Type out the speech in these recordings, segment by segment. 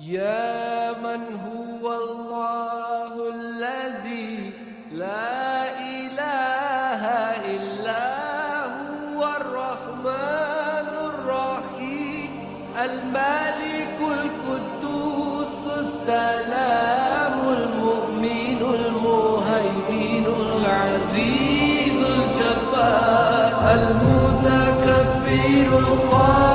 يا من هو الله الذي لا إله إلا هو الرحمن الرحيم الملك القدوس السلام المؤمن المهيمن العزيز الجبار المتكبر الخالق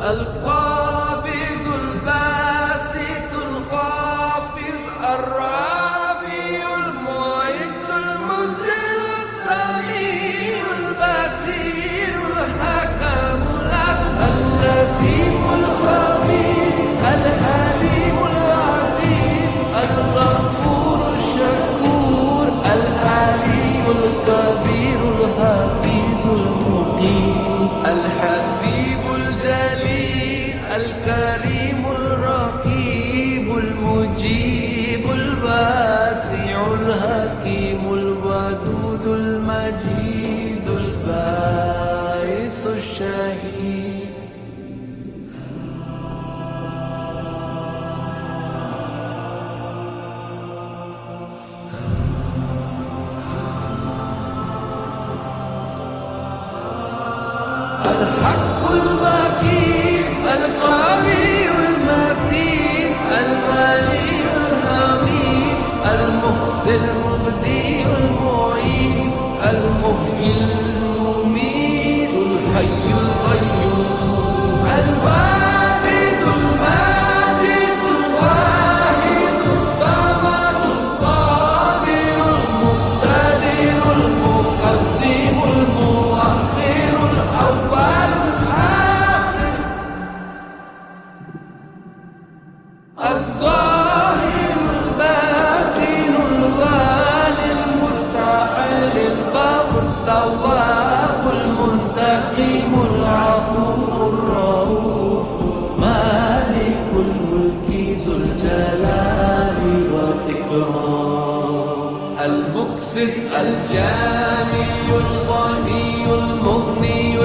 القابض الباسط الخافض الرافع المعز المذل السميع البصير الحكم اللطيف الخبير الحليم العظيم الغفور الشكور العليم الكبير الحفيظ المقيم الكريم الرقيب المجيب الواسع الحكيم الودود المجيد الباعث الشهيد. الحق المكين المحيي التواب المنتقم العفو الرؤوف. مالك الملك ذو الجلال والإكرام. المكسب الجامي الغني المغني المغني